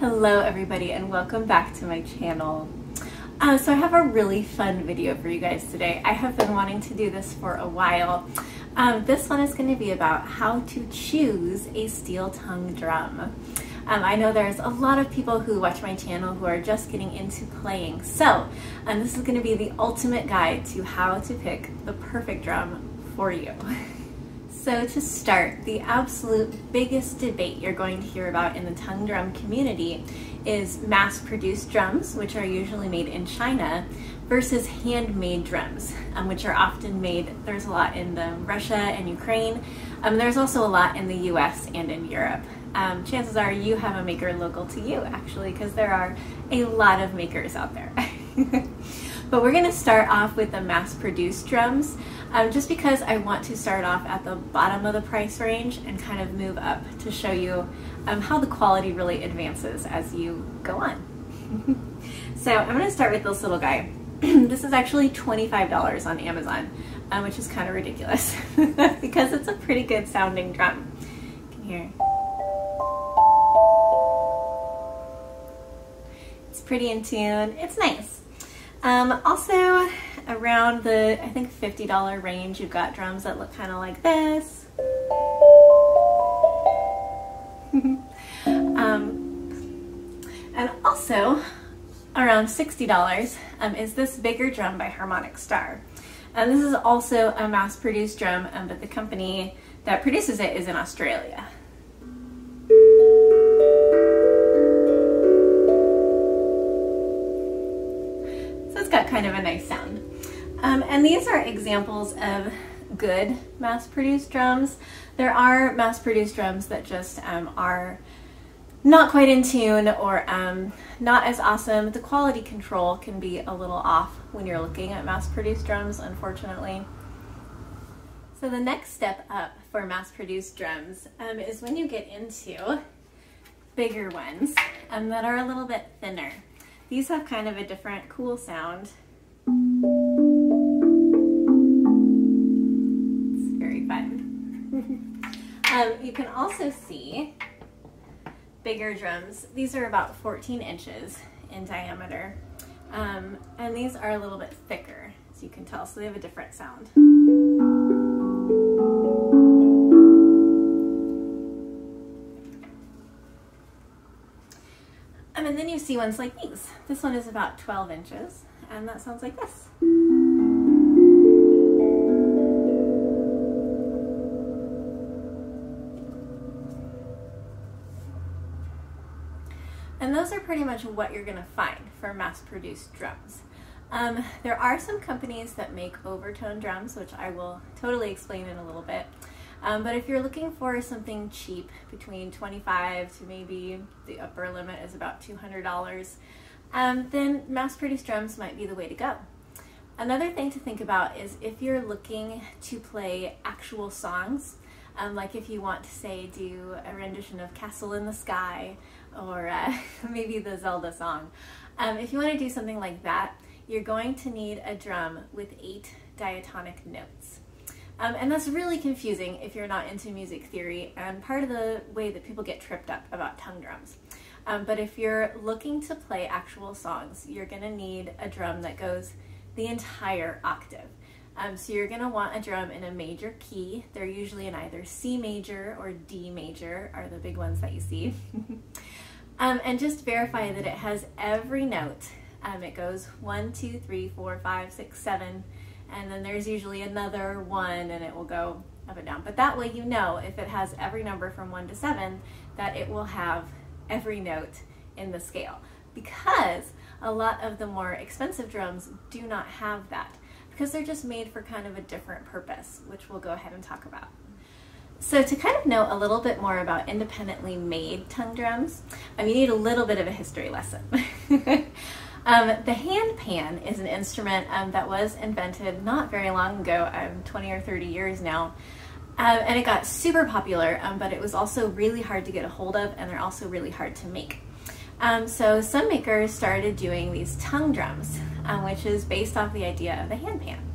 Hello everybody and welcome back to my channel. Uh, so I have a really fun video for you guys today. I have been wanting to do this for a while. Um, this one is going to be about how to choose a steel tongue drum. Um, I know there's a lot of people who watch my channel who are just getting into playing. So um, this is going to be the ultimate guide to how to pick the perfect drum for you. So to start, the absolute biggest debate you're going to hear about in the tongue drum community is mass-produced drums, which are usually made in China, versus handmade drums, um, which are often made, there's a lot in the Russia and Ukraine. Um, there's also a lot in the US and in Europe. Um, chances are you have a maker local to you, actually, because there are a lot of makers out there. but we're going to start off with the mass-produced drums um, just because I want to start off at the bottom of the price range and kind of move up to show you um, how the quality really advances as you go on. so I'm going to start with this little guy. this is actually $25 on Amazon, um, which is kind of ridiculous because it's a pretty good sounding drum. You can hear. It's pretty in tune. It's nice. Um, also, around the, I think, $50 range, you've got drums that look kind of like this. um, and also, around $60 um, is this bigger drum by Harmonic Star. And this is also a mass-produced drum, um, but the company that produces it is in Australia. Um, and these are examples of good mass-produced drums. There are mass-produced drums that just um, are not quite in tune or um, not as awesome. The quality control can be a little off when you're looking at mass-produced drums, unfortunately. So the next step up for mass-produced drums um, is when you get into bigger ones um, that are a little bit thinner. These have kind of a different cool sound. Um, you can also see bigger drums. These are about 14 inches in diameter. Um, and these are a little bit thicker, as you can tell, so they have a different sound. Um, and then you see ones like these. This one is about 12 inches, and that sounds like this. Pretty much what you're gonna find for mass-produced drums. Um, there are some companies that make overtone drums, which I will totally explain in a little bit. Um, but if you're looking for something cheap, between 25 to maybe the upper limit is about $200, um, then mass-produced drums might be the way to go. Another thing to think about is if you're looking to play actual songs, um, like if you want to say do a rendition of Castle in the Sky or uh, maybe the Zelda song. Um, if you want to do something like that, you're going to need a drum with eight diatonic notes. Um, and that's really confusing if you're not into music theory and part of the way that people get tripped up about tongue drums. Um, but if you're looking to play actual songs, you're going to need a drum that goes the entire octave. Um, so you're going to want a drum in a major key. They're usually in either C major or D major are the big ones that you see. um, and just verify that it has every note. Um, it goes one, two, three, four, five, six, seven, and then there's usually another one and it will go up and down. But that way you know if it has every number from one to seven that it will have every note in the scale because a lot of the more expensive drums do not have that because they're just made for kind of a different purpose, which we'll go ahead and talk about. So to kind of know a little bit more about independently made tongue drums, um, you need a little bit of a history lesson. um, the hand pan is an instrument um, that was invented not very long ago, um, 20 or 30 years now, um, and it got super popular, um, but it was also really hard to get a hold of and they're also really hard to make. So some makers started doing these tongue drums, um, which is based off the idea of the hand pan.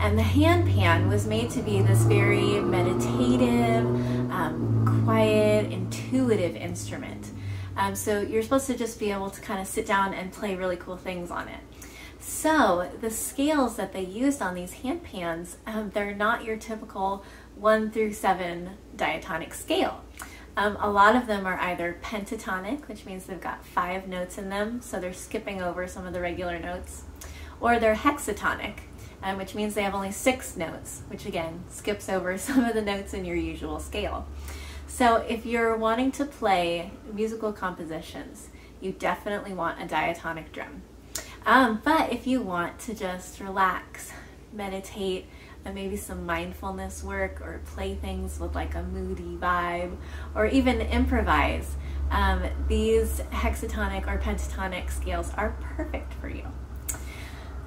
And the hand pan was made to be this very meditative, um, quiet, intuitive instrument. Um, so you're supposed to just be able to kind of sit down and play really cool things on it. So the scales that they used on these hand pans, um, they're not your typical one through seven diatonic scale. Um, a lot of them are either pentatonic, which means they've got five notes in them, so they're skipping over some of the regular notes, or they're hexatonic, um, which means they have only six notes, which again skips over some of the notes in your usual scale. So if you're wanting to play musical compositions, you definitely want a diatonic drum. Um, but if you want to just relax, meditate, and maybe some mindfulness work or play things with like a moody vibe or even improvise, um, these hexatonic or pentatonic scales are perfect for you.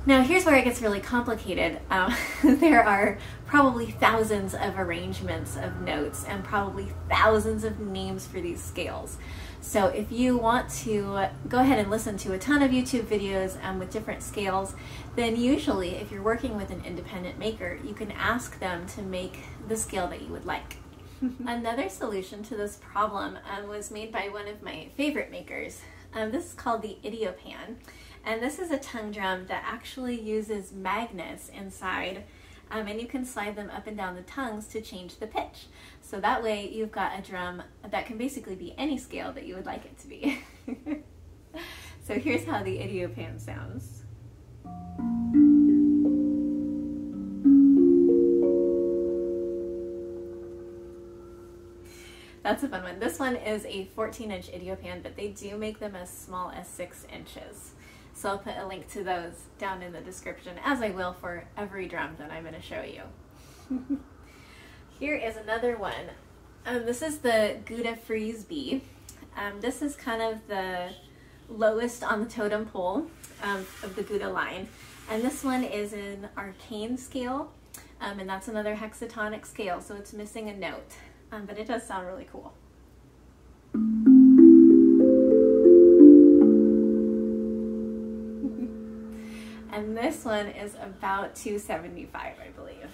Now, here's where it gets really complicated. Um, there are probably thousands of arrangements of notes and probably thousands of names for these scales. So if you want to go ahead and listen to a ton of YouTube videos um, with different scales, then usually if you're working with an independent maker, you can ask them to make the scale that you would like. Another solution to this problem um, was made by one of my favorite makers. Um, this is called the Idiopan. And this is a tongue drum that actually uses magnets inside um, and you can slide them up and down the tongues to change the pitch. So that way you've got a drum that can basically be any scale that you would like it to be. so here's how the idiopan sounds. That's a fun one. This one is a 14 inch idiopan, but they do make them as small as six inches. So I'll put a link to those down in the description, as I will for every drum that I'm going to show you. Here is another one. Um, this is the Guda Freezbee. Um, this is kind of the lowest on the totem pole um, of the Gouda line. And this one is an arcane scale, um, and that's another hexatonic scale, so it's missing a note. Um, but it does sound really cool. This one is about 275 I believe.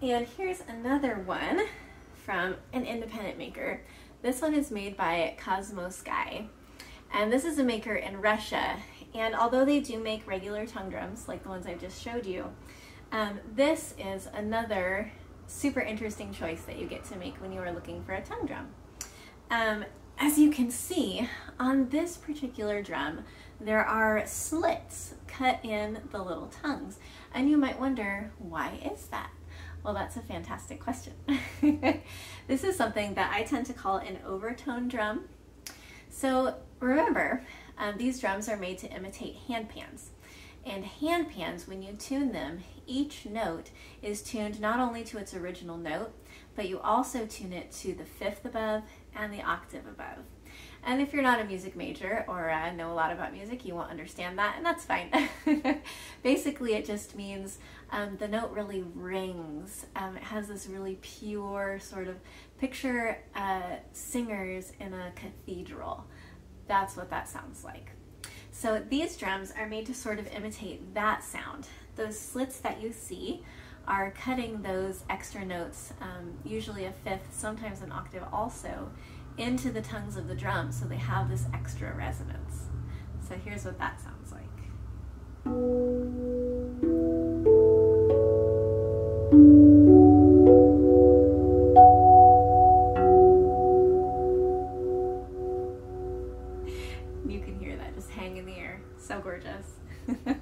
And here's another one from an independent maker. This one is made by Kosmosky. And this is a maker in Russia. And although they do make regular tongue drums, like the ones I just showed you, um, this is another super interesting choice that you get to make when you are looking for a tongue drum. Um, as you can see, on this particular drum, there are slits cut in the little tongues. And you might wonder, why is that? Well, that's a fantastic question. this is something that I tend to call an overtone drum. So remember, um, these drums are made to imitate hand pans. And hand pans, when you tune them, each note is tuned not only to its original note, but you also tune it to the fifth above and the octave above. And if you're not a music major or uh, know a lot about music, you won't understand that, and that's fine. Basically, it just means um, the note really rings. Um, it has this really pure sort of picture uh, singers in a cathedral. That's what that sounds like. So these drums are made to sort of imitate that sound. Those slits that you see are cutting those extra notes, um, usually a fifth, sometimes an octave also, into the tongues of the drum so they have this extra resonance. So here's what that sounds like. You can hear that just hang in the air. So gorgeous.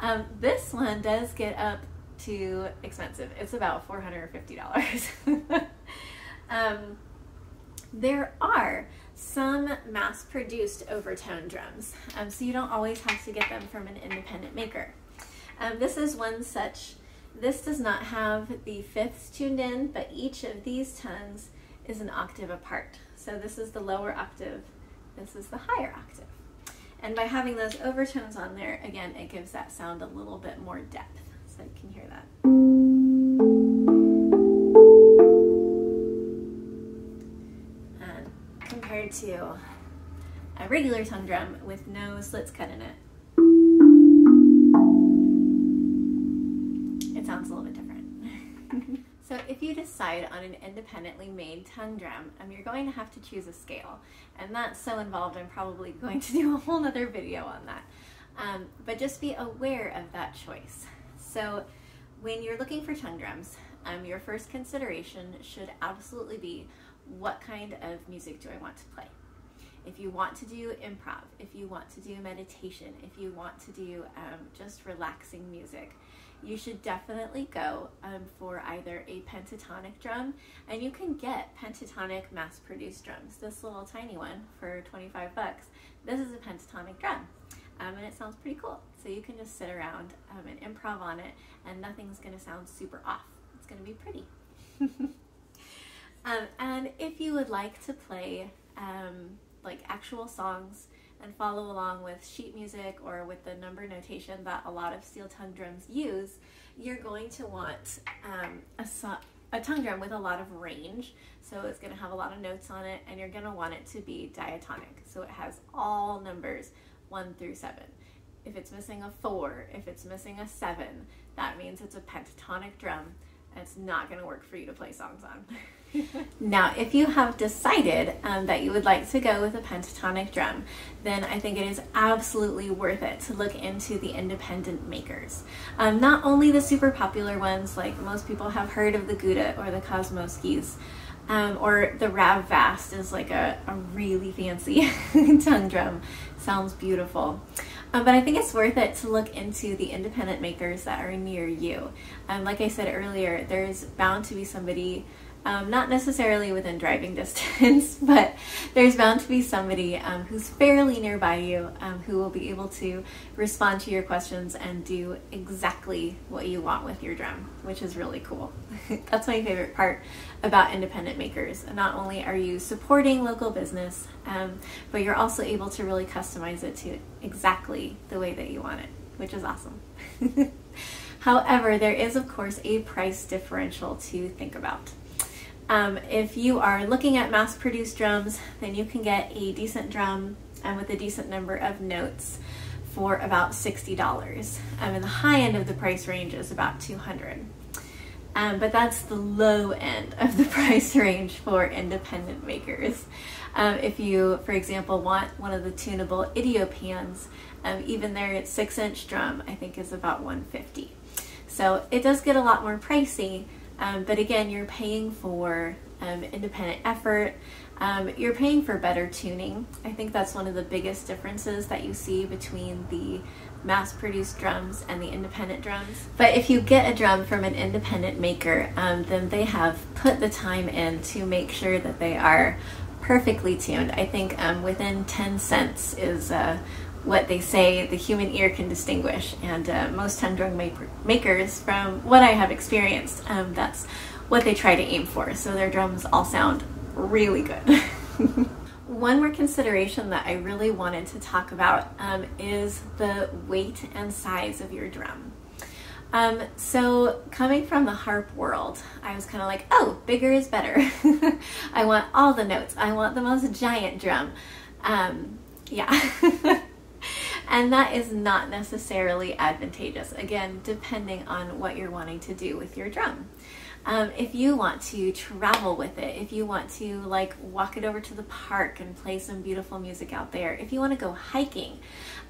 um, this one does get up to expensive. It's about $450. um, there are some mass produced overtone drums, um, so you don't always have to get them from an independent maker. Um, this is one such. This does not have the fifths tuned in, but each of these tongues is an octave apart. So this is the lower octave, this is the higher octave. And by having those overtones on there, again, it gives that sound a little bit more depth. So you can hear that. To a regular tongue drum with no slits cut in it. It sounds a little bit different. So if you decide on an independently made tongue drum, um, you're going to have to choose a scale. And that's so involved, I'm probably going to do a whole other video on that. Um, but just be aware of that choice. So when you're looking for tongue drums, um, your first consideration should absolutely be what kind of music do I want to play? If you want to do improv, if you want to do meditation, if you want to do um, just relaxing music, you should definitely go um, for either a pentatonic drum, and you can get pentatonic mass-produced drums. This little tiny one for 25 bucks. This is a pentatonic drum, um, and it sounds pretty cool. So you can just sit around um, and improv on it, and nothing's going to sound super off. It's going to be pretty. Um, and if you would like to play um, like actual songs and follow along with sheet music or with the number notation that a lot of steel tongue drums use, you're going to want um, a, a tongue drum with a lot of range. So it's going to have a lot of notes on it and you're going to want it to be diatonic. So it has all numbers 1 through 7. If it's missing a 4, if it's missing a 7, that means it's a pentatonic drum it's not going to work for you to play songs on. now, if you have decided um, that you would like to go with a pentatonic drum, then I think it is absolutely worth it to look into the independent makers. Um, not only the super popular ones, like most people have heard of the Guda or the Kosmoskys, um, or the Rav Vast is like a, a really fancy tongue drum. Sounds beautiful. Um, but I think it's worth it to look into the independent makers that are near you. Um, like I said earlier, there's bound to be somebody um, not necessarily within driving distance, but there's bound to be somebody um, who's fairly nearby you um, who will be able to respond to your questions and do exactly what you want with your drum, which is really cool. That's my favorite part about independent makers. Not only are you supporting local business, um, but you're also able to really customize it to exactly the way that you want it, which is awesome. However, there is, of course, a price differential to think about. Um, if you are looking at mass produced drums, then you can get a decent drum and with a decent number of notes for about $60. Um, and the high end of the price range is about 200 um, but that's the low end of the price range for independent makers. Um, if you, for example, want one of the tunable Idiopans, um, even their six inch drum, I think is about 150. So it does get a lot more pricey, um, but again, you're paying for um, independent effort. Um, you're paying for better tuning. I think that's one of the biggest differences that you see between the mass produced drums and the independent drums. But if you get a drum from an independent maker, um, then they have put the time in to make sure that they are perfectly tuned. I think um, within 10 cents is uh, what they say the human ear can distinguish. And uh, most drum makers, from what I have experienced, um, that's what they try to aim for. So their drums all sound really good. One more consideration that I really wanted to talk about um, is the weight and size of your drum. Um, so coming from the harp world, I was kind of like, oh, bigger is better. I want all the notes. I want the most giant drum. Um, yeah. and that is not necessarily advantageous. Again, depending on what you're wanting to do with your drum. Um, if you want to travel with it, if you want to like walk it over to the park and play some beautiful music out there, if you want to go hiking,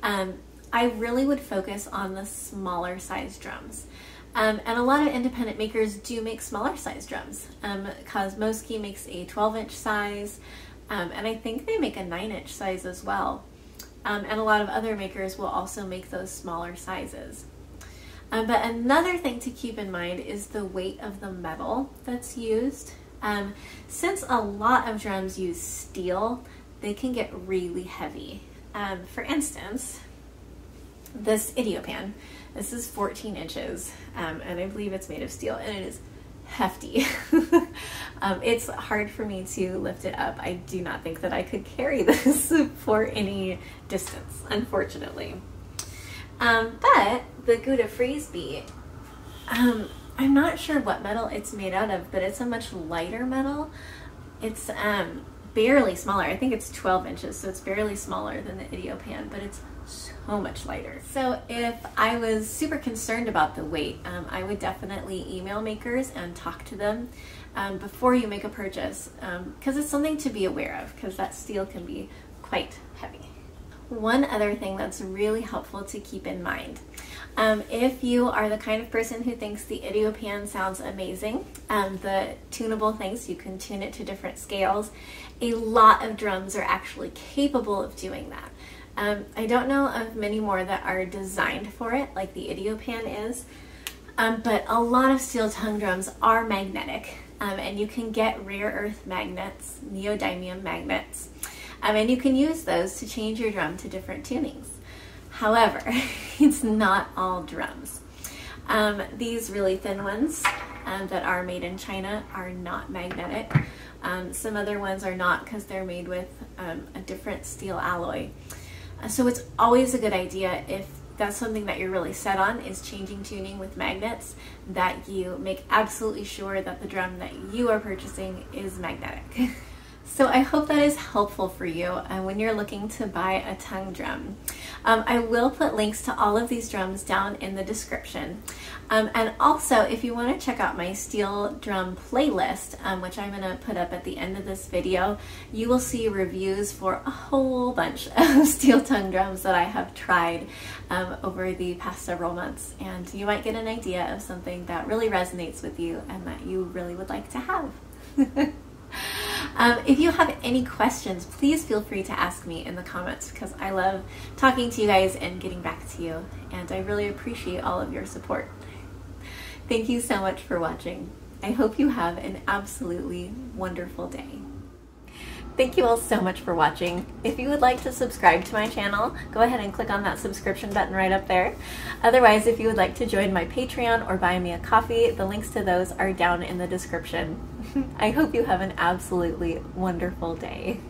um, I really would focus on the smaller size drums. Um, and a lot of independent makers do make smaller size drums. Um, Kosmosky makes a 12 inch size, um, and I think they make a 9 inch size as well. Um, and a lot of other makers will also make those smaller sizes. Um, but another thing to keep in mind is the weight of the metal that's used. Um, since a lot of drums use steel, they can get really heavy. Um, for instance, this Idiopan, this is 14 inches, um, and I believe it's made of steel, and it is hefty. um, it's hard for me to lift it up. I do not think that I could carry this for any distance, unfortunately. Um, but the Guda Freezbee, um, I'm not sure what metal it's made out of, but it's a much lighter metal. It's um, barely smaller. I think it's 12 inches, so it's barely smaller than the Idiopan, but it's so much lighter. So if I was super concerned about the weight, um, I would definitely email makers and talk to them um, before you make a purchase because um, it's something to be aware of because that steel can be quite heavy. One other thing that's really helpful to keep in mind. Um, if you are the kind of person who thinks the Idiopan sounds amazing, um, the tunable things, you can tune it to different scales. A lot of drums are actually capable of doing that. Um, I don't know of many more that are designed for it, like the Idiopan is, um, but a lot of steel tongue drums are magnetic, um, and you can get rare earth magnets, neodymium magnets, um, and you can use those to change your drum to different tunings. However, it's not all drums. Um, these really thin ones um, that are made in China are not magnetic. Some other ones are not because they're made with a different steel alloy. So it's always a good idea if that's something that you're really set on is changing tuning with magnets that you make absolutely sure that the drum that you are purchasing is magnetic. So I hope that is helpful for you uh, when you're looking to buy a tongue drum. Um, I will put links to all of these drums down in the description. Um, and also, if you want to check out my steel drum playlist, um, which I'm going to put up at the end of this video, you will see reviews for a whole bunch of steel tongue drums that I have tried um, over the past several months. And you might get an idea of something that really resonates with you and that you really would like to have. Um, if you have any questions, please feel free to ask me in the comments because I love talking to you guys and getting back to you, and I really appreciate all of your support. Thank you so much for watching. I hope you have an absolutely wonderful day. Thank you all so much for watching. If you would like to subscribe to my channel, go ahead and click on that subscription button right up there. Otherwise, if you would like to join my Patreon or buy me a coffee, the links to those are down in the description. I hope you have an absolutely wonderful day.